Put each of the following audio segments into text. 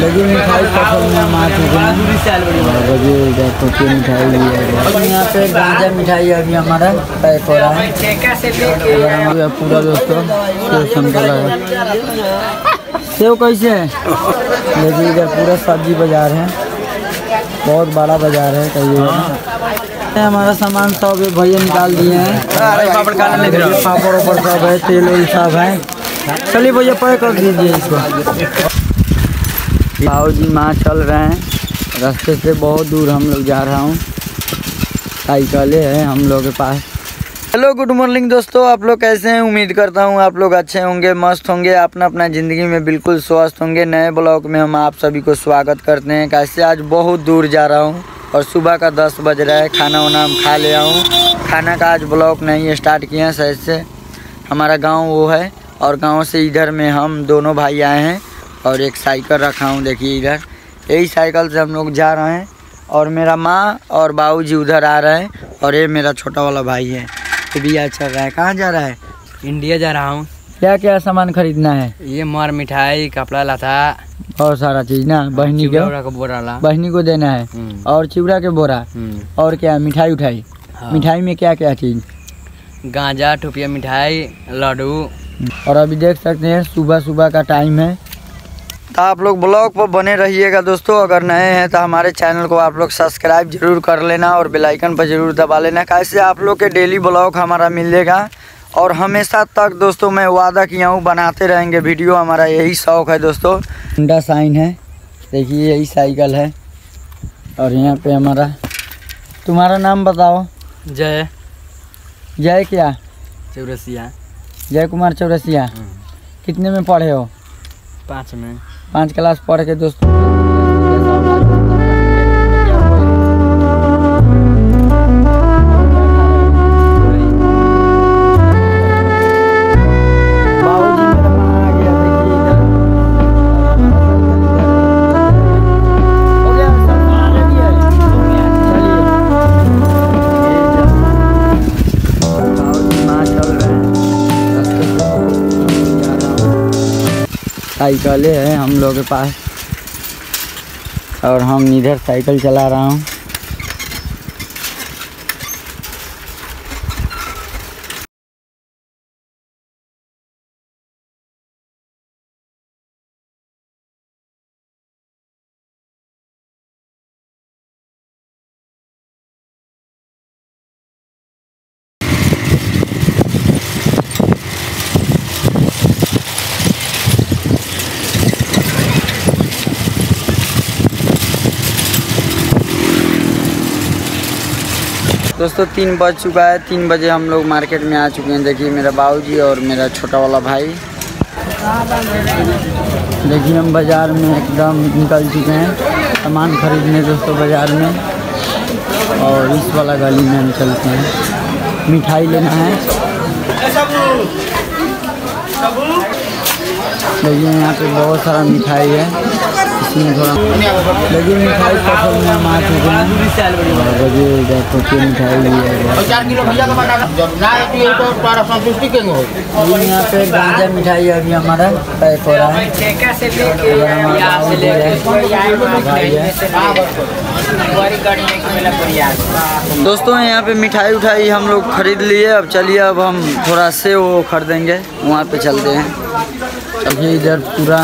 लेकिन मिठाई पसंद आ और इधर मिठाई है? और यहाँ पे गांजा मिठाई अभी हमारा पैक हो रहा है। पूरा दोस्तों सेव है सेव कैसे है? लेकिन इधर पूरा सब्ज़ी बाज़ार है। बहुत बड़ा बाज़ार है कही हमारा सामान सब भैया निकाल दिए हैं। पापड़ ऊपर सब है तेल उल सब है। चलिए भैया पैक कर दीजिए इसको। बाबू जी माँ चल रहे हैं। रास्ते से बहुत दूर हम लोग जा रहा हूँ। साइकिलें है हम लोग के पास। हेलो, गुड मॉर्निंग दोस्तों, आप लोग कैसे हैं? उम्मीद करता हूँ आप लोग अच्छे होंगे, मस्त होंगे अपना अपना ज़िंदगी में बिल्कुल स्वस्थ होंगे। नए ब्लॉग में हम आप सभी को स्वागत करते हैं। कैसे आज बहुत दूर जा रहा हूँ और सुबह का दस बज रहा है, खाना वाना हम खा लिया आऊँ खाना का आज ब्लॉग नहीं स्टार्ट किया हैं से। हमारा गाँव वो है और गाँव से इधर में हम दोनों भाई आए हैं। इंडिया जा रहा हूँ। क्या क्या सामान खरीदना है? ये मर मिठाई कपड़ा लाता। और सारा चीज़ ना? बहनी को? बोरा ला। बहनी को देना है। हम्म, और चिवड़ा के बोरा? हम्म, और क्या? मिठाई उठाई? हाँ। मिठाई में क्या क्या चीज़? गांजा टोपिया मिठाई लड्डू। और अभी देख सकते हैं सुबह सुबह का टाइम है। तो आप लोग ब्लॉग पर बने रहिएगा दोस्तों। अगर नए हैं तो हमारे चैनल को आप लोग सब्सक्राइब ज़रूर कर लेना और बेल आइकन पर ज़रूर दबा लेना। कैसे आप लोग के डेली ब्लॉग हमारा मिलेगा। और हमेशा तक दोस्तों मैं वादा किया हूँ बनाते रहेंगे वीडियो। हमारा यही शौक है दोस्तों। होंडा साइन है। देखिए यही साइकिल है। और यहाँ पे हमारा तुम्हारा नाम बताओ। जय। जय क्या? चौरसिया। जय कुमार चौरसिया। कितने में पढ़े हो? पाँच में। पाँच क्लास पढ़ के दोस्तों। साइकिलें है हम लोग के पास। और हम इधर साइकिल चला रहा हूँ। दोस्तों, तीन बज चुका है। तीन बजे हम लोग मार्केट में आ चुके हैं। देखिए, मेरा बाबूजी और मेरा छोटा वाला भाई। देखिए, हम बाज़ार में एकदम निकल चुके हैं। सामान खरीदने दोस्तों, बाज़ार में। और इस वाला गली में हम चलते हैं। मिठाई लेना है। देखिए, यहाँ पे बहुत सारा मिठाई है। थोड़ा मिठाई फ़सल में देखो कि मिठाई है। तो हो यहाँ पे गांजा मिठाई अभी हमारा पैक हो रहा है। दोस्तों यहाँ पे मिठाई उठाई हम लोग खरीद लिए। अब चलिए अब हम थोड़ा से वो खरीदेंगे। वहाँ पे चलते हैं। अभी इधर पूरा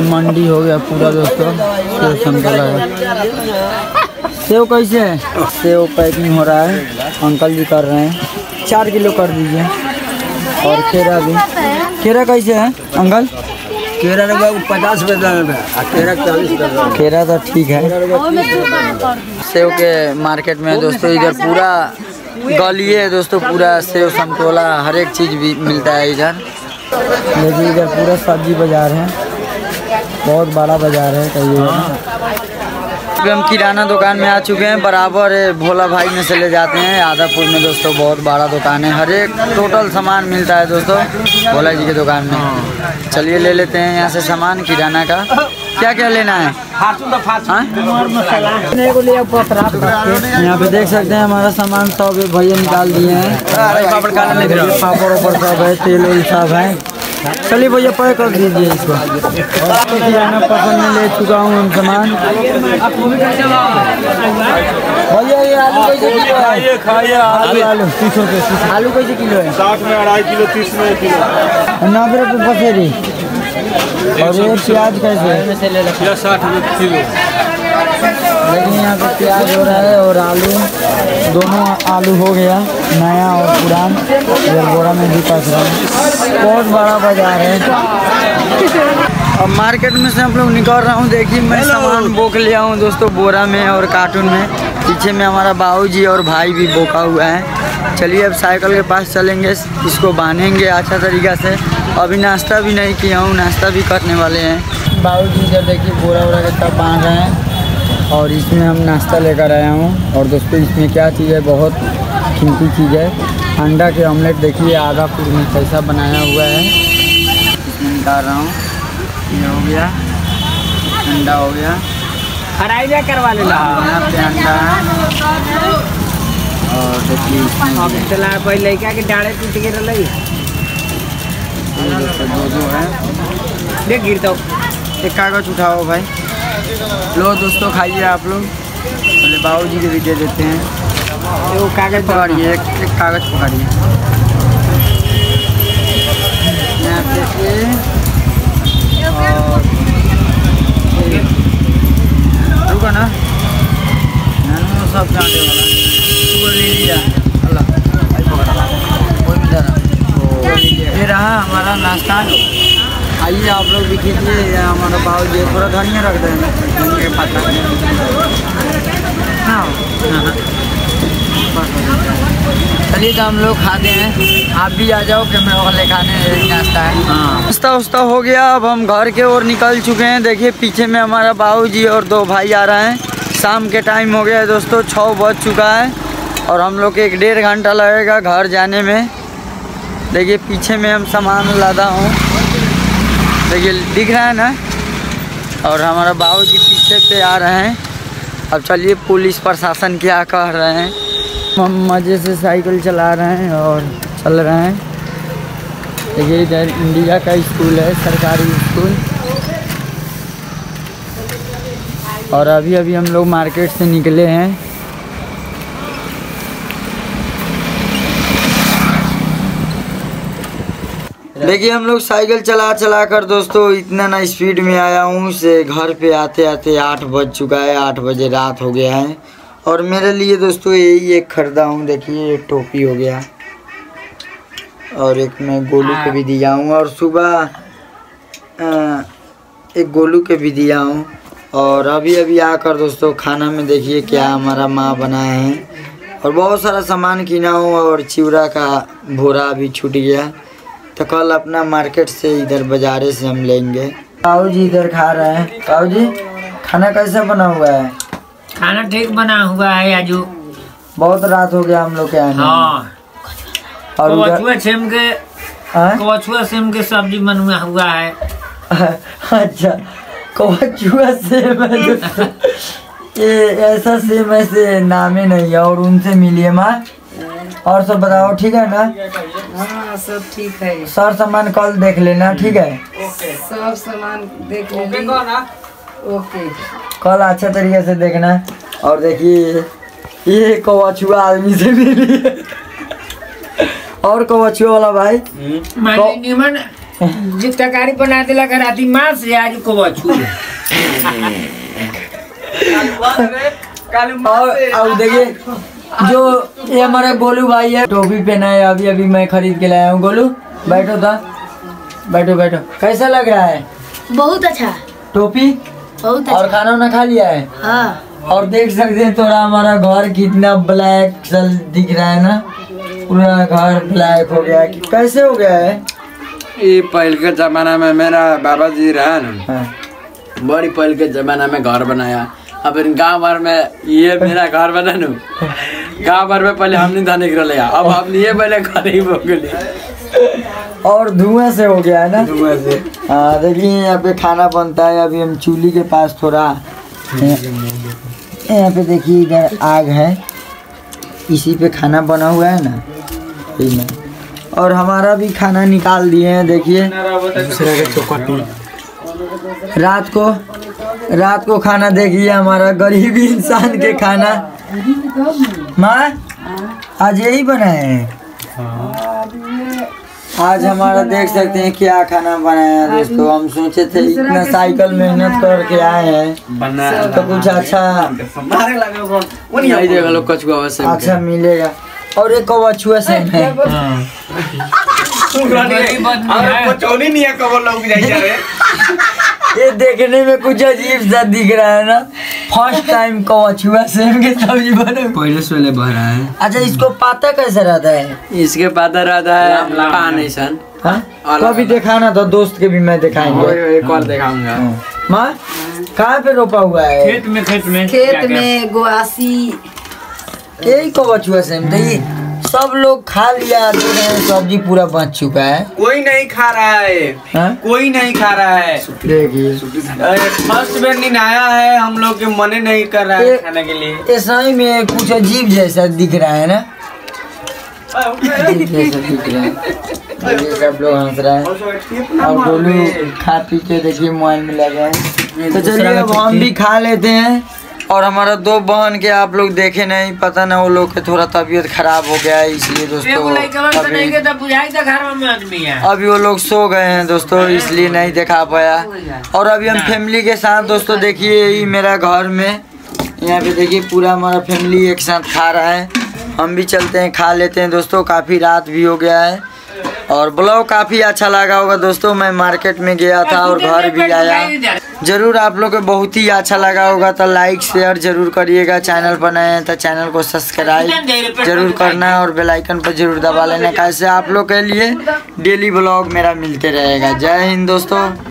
मंडी हो गया पूरा दोस्तों। सेव है। सेव कैसे है? सेव पैकिंग हो रहा है। अंकल जी कर रहे हैं। चार किलो कर दीजिए। और खेरा भी। खेरा कैसे है अंकल? केरा रे पचास रुपये केरा चालीस रुपए खेरा तो ठीक है। सेव के मार्केट में दोस्तों इधर पूरा गली है दोस्तों पूरा सेव संतोला हर एक चीज़ भी मिलता है इधर। देखिए इधर पूरा सब्ज़ी बाज़ार है। बहुत बड़ा बाज़ार है कहिए। अभी हम किराना दुकान में आ चुके हैं बराबर है भोला भाई में से ले जाते हैं आदापुर में दोस्तों बहुत बड़ा दुकान है हर एक टोटल सामान मिलता है दोस्तों भोला जी की दुकान में। चलिए ले लेते हैं यहाँ से सामान किराना का। क्या क्या लेना है? हाँ? यहाँ पे देख सकते हैं हमारा सामान सब भैया निकाल दिए हैं। पापड़ वापड़ सब है तेल वेल सब है। चलिए भैया पैक कर दीजिए इसको। किराना पसंद में ले चुका हूँ हम सामान भैया ये आलू कैसे किलो है? खाइए आलू। आलू तीस रुपये आलू कैसे किलो है? साठ में अढ़ाई किलो तीस में किलो। नब्बे रुपये पसेरी। और ये प्याज कैसे या साठ रुपये किलो। यहाँ पे प्याज हो रहा है और आलू। दोनों आलू हो गया नया और पुरान। इधर बोरा में भी पस रहा है। बहुत बड़ा बाज़ार है। अब मार्केट में से हम लोग निकल रहा हूँ। देखिए मैं सामान बोक लिया हूँ दोस्तों बोरा में और कार्टून में। पीछे में हमारा बाबू जी और भाई भी बोका हुआ है। चलिए अब साइकिल के पास चलेंगे। इसको बांधेंगे अच्छा तरीका से। अभी नाश्ता भी नहीं किया हूँ नाश्ता भी करने वाले हैं। बाबू जी इधर देखिए बोरा वोरा के सब बाँध रहे हैं। और इसमें हम नाश्ता लेकर आया हूँ। और दोस्तों इसमें क्या चीज़ है? बहुत कीमती चीज़ है। अंडा के ऑमलेट देखिए आधा फूट में कैसा बनाया हुआ है। इसमें निकाल रहा हूँ। ये हो गया। अंडा हो गया। फ्राई ना करवा यहाँ पे अंडा है। और देखिए चला कोई लड़का के डाड़े टूट ये दोस्तों दो दो है। देख गिर तो। एक कागज़ उठाओ भाई। लो दोस्तों खाइए आप लोग। पहले बाबू जी के भी दे देते हैं। वो कागज़ पकड़िए एक, एक कागज़ पकड़िए। यहाँ और रुको ना। सब कांटे वाला ले लिया अल्लाह। कोई भी जरा तो ये रहा हमारा नाश्ता। आइए आप लोग भी ये हमारा बाबू जी थोड़ा धनिया रख दें। धनिया पत्ता हाँ। हाँ। चलिए तो हम लोग खाते हैं। आप भी आ जाओ, कैमरा वाले खाने नाश्ता है। नाश्ता उस्ता, हो गया। अब हम घर के ओर निकल चुके हैं। देखिए, पीछे में हमारा बाबू जी और दो भाई आ रहे हैं। शाम के टाइम हो गया है, दोस्तों। छः बज चुका है और हम लोग एक डेढ़ घंटा लगेगा घर जाने में। देखिए, पीछे में हम सामान लादा हूँ। देखिए, दिख रहा है ना? और हमारा बाबू जी पीछे पे आ रहे हैं। अब चलिए, पुलिस प्रशासन क्या कह रहे हैं। हम मज़े से साइकिल चला रहे हैं और चल रहे हैं। देखिए, इधर इंडिया का स्कूल है, सरकारी स्कूल। और अभी अभी हम लोग मार्केट से निकले हैं। देखिए हम लोग साइकिल चला चला कर दोस्तों इतना ना स्पीड में आया हूँ से घर पे आते आते आठ बज चुका है आठ बजे रात हो गया है। और मेरे लिए दोस्तों यही एक खरीदा हूँ देखिए ये टोपी हो गया। और एक मैं गोलू के भी दिया हूँ और सुबह एक गोलू के भी दिया हूँ। और अभी अभी आकर दोस्तों खाना में देखिए क्या हमारा माँ बनाए हैं। और बहुत सारा सामान किना हूँ और चिवड़ा का भोरा भी छूट गया। तो कल अपना मार्केट से इधर बाजारे से हम लेंगे। ताऊ जी इधर खा रहे हैं। ताऊ जी खाना कैसा बना हुआ है? खाना ठीक बना हुआ है आजू। बहुत रात हो गया हम लोग के आने हाँ। और सेम के हाँ? कवछुआ सेम के सब्ज़ी बनुआ हुआ है। अच्छा कौचुआ सेम ये ऐसा सेम ऐसे नाम ही नहीं है और उनसे मिलिए माँ। और सब बताओ ठीक है ना? हाँ सब ठीक है। सर सामान कल देख लेना ठीक है? सब सामान देख लेंगे। ओके। कल अच्छा तरीके से देखना। और देखिए ये कौछुआ आदमी से मिली। और कौछुआ वाला भाई। मैंने निमन जिस तरकारी बना दिला कर आती माँ से आज कवछुआ और और देखिए जो ये हमारे गोलू भाई है टोपी पहना है अभी अभी मैं खरीद के लाया हूँ। गोलू बैठो था? बैठो बैठो। कैसा लग रहा है? बहुत अच्छा। टोपी? बहुत और अच्छा। खाना वाना खा लिया है? हाँ। और देख सकते हैं थोड़ा हमारा घर कितना ब्लैक सल दिख रहा है ना? पूरा घर ब्लैक हो गया है। कैसे हो गया है? ये पहले के जमाना में मेरा बाबा जी रहा ना। हाँ। बड़ी पहले के जमाना में घर बनाया। अब इन गाँव भर में ये मेरा घर बना नु। गाँव भर में पहले हमने धन निकल अब हम ये पहले घर ही गए और धुआँ से हो गया है ना? धुएँ से। हाँ देखिए यहाँ पे खाना बनता है। अभी हम चूल्ही के पास थोड़ा यहाँ पे देखिए इधर आग है। इसी पे खाना बना हुआ है ना? और हमारा भी खाना निकाल दिए हैं देखिए। रात को रात को खाना देखिए हमारा गरीब इंसान के खाना। माँ आज यही बनाए हैं। आज हमारा देख सकते हैं क्या खाना बनाया दोस्तों हम सोचे थे इतना साइकिल मेहनत करके आए हैं। तो कुछ अच्छा अच्छा मिलेगा। और एक कौवा से है। ये देखने में कुछ अजीब सा दिख रहा है ना। फ़र्स्ट टाइम कवच हुआ सेम के सब्ज़ी बने पहले से पहले भरा है। अच्छा इसको पाता कैसे रहता है? इसके पाता रहता है पानी सन हाँ? कभी दिखाना तो दोस्त के भी मैं दिखाएँगे। एक और दिखाऊँगा। माँ कहाँ पे रोपा हुआ है? खेत में खेत में। खेत में गुआसी। यही कवच हुआ सेम तो ये सब लोग खा लिया देख रहे हैं सब्ज़ी पूरा बच चुका है। कोई नहीं खा रहा है। हाँ? कोई नहीं खा रहा है। फ़र्स्ट बेर नहीं आया है हम लोग के मने नहीं कर रहा है खाने के लिए। ये सही में कुछ अजीब जैसा दिख रहा है ना? है। सब लोग हंस रहा है। और गोलू खा पी के देखिए मोबाइल में लगे हैं। तो चलिए अब हम भी खा लेते हैं। और हमारा दो बहन के आप लोग देखे नहीं पता ना वो लोग के थोड़ा तबीयत खराब हो गया है इसलिए दोस्तों तो तो है। अभी वो लोग सो गए हैं दोस्तों इसलिए नहीं दिखा पाया। और अभी हम फैमिली के साथ दोस्तों देखिए ये मेरा घर में यहाँ पे देखिए पूरा हमारा फैमिली एक साथ खा रहा है। हम भी चलते हैं खा लेते हैं दोस्तों काफ़ी रात भी हो गया है। और ब्लॉग काफ़ी अच्छा लगा होगा दोस्तों मैं मार्केट में गया था और घर भी आया। ज़रूर आप लोग को बहुत ही अच्छा लगा होगा तो लाइक शेयर ज़रूर करिएगा। चैनल पर नए हैं तो चैनल को सब्सक्राइब ज़रूर करना। और बेलाइकन पर ज़रूर दबा लेना। कैसे आप लोग के लिए डेली ब्लॉग मेरा मिलते रहेगा। जय हिंद दोस्तों।